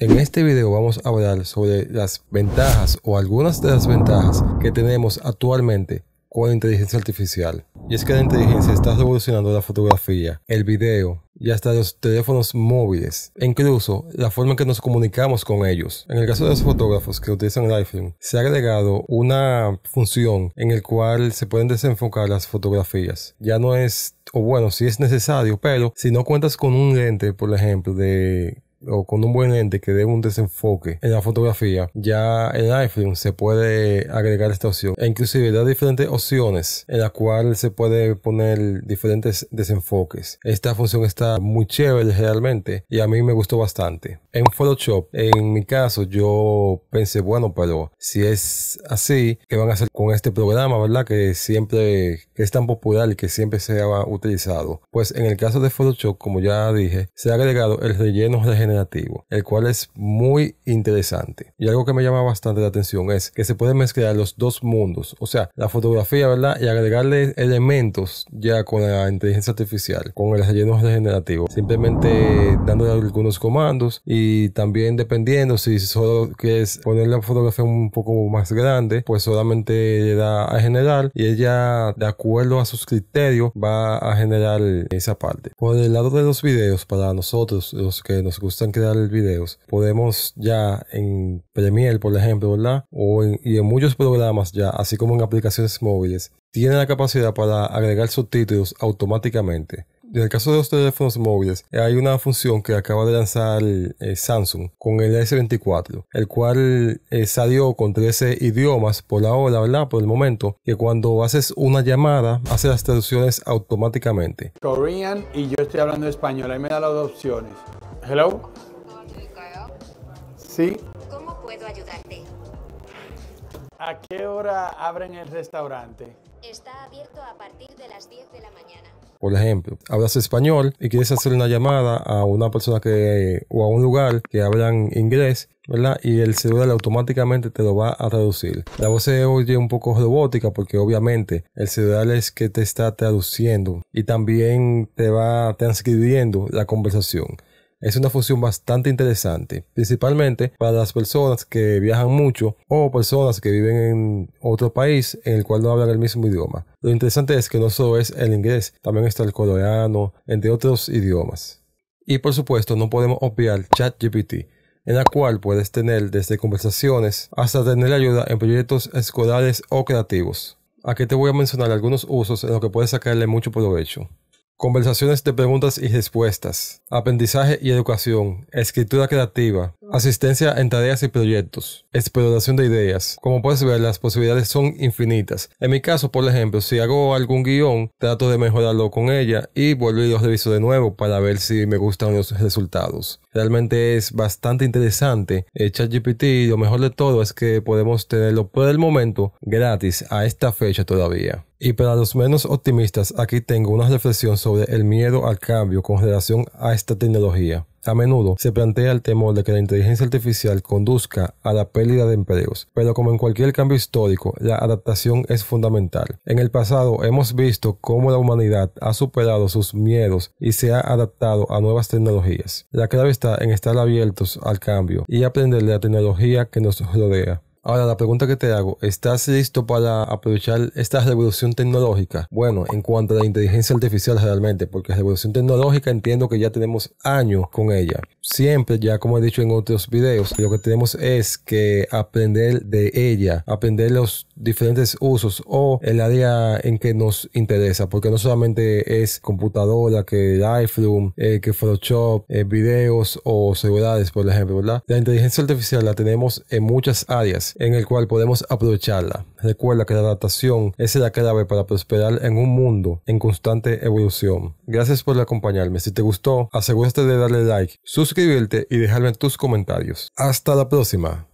En este video vamos a hablar sobre las ventajas o algunas de las ventajas que tenemos actualmente con la inteligencia artificial. Y es que la inteligencia está revolucionando la fotografía, el video y hasta los teléfonos móviles e incluso la forma en que nos comunicamos con ellos. En el caso de los fotógrafos que utilizan Lightroom, se ha agregado una función en el cual se pueden desenfocar las fotografías. Ya no es, o bueno, si es necesario, pero si no cuentas con un lente, por ejemplo, de o con un buen lente que dé un desenfoque en la fotografía, ya en iPhone se puede agregar esta opción e inclusive da diferentes opciones en la cual se puede poner diferentes desenfoques. Esta función está muy chévere realmente y a mí me gustó bastante. En Photoshop, en mi caso, yo pensé, bueno, pero si es así, ¿qué van a hacer con este programa, verdad? Que siempre es tan popular y que siempre se ha utilizado. Pues en el caso de Photoshop, como ya dije, se ha agregado el relleno regenerativo el cual es muy interesante. Y algo que me llama bastante la atención es que se pueden mezclar los dos mundos, o sea, la fotografía, ¿verdad? Y agregarle elementos ya con la inteligencia artificial, con el relleno regenerativo, simplemente dándole algunos comandos y también dependiendo si solo quieres poner la fotografía un poco más grande, pues solamente le da a generar y ella, de acuerdo a sus criterios, va a generar esa parte. Por el lado de los videos, para nosotros, los que nos gusta en crear videos, podemos ya en Premiere, por ejemplo. O en, y en muchos programas ya, así como en aplicaciones móviles, tienen la capacidad para agregar subtítulos automáticamente. En el caso de los teléfonos móviles, hay una función que acaba de lanzar eh, Samsung con el S24, el cual eh, salió con 13 idiomas por la hora, ¿verdad? Por el momento, que cuando haces una llamada, hace las traducciones automáticamente. Korean y yo estoy hablando español, ahí me da las dos opciones. Hello. Sí. ¿Cómo puedo ayudarte? ¿A qué hora abren el restaurante? Está abierto a partir de las 10 de la mañana. Por ejemplo, hablas español y quieres hacer una llamada a una persona que o a un lugar que hablan inglés, ¿verdad? Y el celular automáticamente te lo va a traducir. La voz se oye un poco robótica porque obviamente el celular es que te está traduciendo y también te va transcribiendo la conversación es una función bastante interesante, principalmente para las personas que viajan mucho o personas que viven en otro país en el cual no hablan el mismo idioma. Lo interesante es que no solo es el inglés, también está el coreano, entre otros idiomas. Y por supuesto no podemos obviar ChatGPT, en la cual puedes tener desde conversaciones hasta tener ayuda en proyectos escolares o creativos. Aquí te voy a mencionar algunos usos en los que puedes sacarle mucho provecho. Conversaciones de preguntas y respuestas, aprendizaje y educación, escritura creativa, asistencia en tareas y proyectos, exploración de ideas. Como puedes ver, las posibilidades son infinitas. En mi caso, por ejemplo, si hago algún guion, trato de mejorarlo con ella y vuelvo y lo reviso de nuevo para ver si me gustan los resultados. Realmente es bastante interesante. ChatGPT, lo mejor de todo es que podemos tenerlo por el momento gratis a esta fecha todavía. Y para los menos optimistas, aquí tengo una reflexión sobre el miedo al cambio con relación a esta tecnología. A menudo se plantea el temor de que la inteligencia artificial conduzca a la pérdida de empleos, pero como en cualquier cambio histórico, la adaptación es fundamental. En el pasado hemos visto cómo la humanidad ha superado sus miedos y se ha adaptado a nuevas tecnologías. La clave está en estar abiertos al cambio y aprender de la tecnología que nos rodea. Ahora, la pregunta que te hago, ¿estás listo para aprovechar esta revolución tecnológica? Bueno, en cuanto a la inteligencia artificial realmente, porque revolución tecnológica entiendo que ya tenemos años con ella. Siempre, ya como he dicho en otros videos, lo que tenemos es que aprender de ella, aprender los diferentes usos o el área en que nos interesa, porque no solamente es computadora, que Lightroom, eh, que Photoshop, eh, videos o seguridades, por ejemplo, ¿verdad? La inteligencia artificial la tenemos en muchas áreas en el cual podemos aprovecharla. Recuerda que la adaptación es la clave para prosperar en un mundo en constante evolución. Gracias por acompañarme. Si te gustó, asegúrate de darle like, suscribirte y dejarme tus comentarios. Hasta la próxima.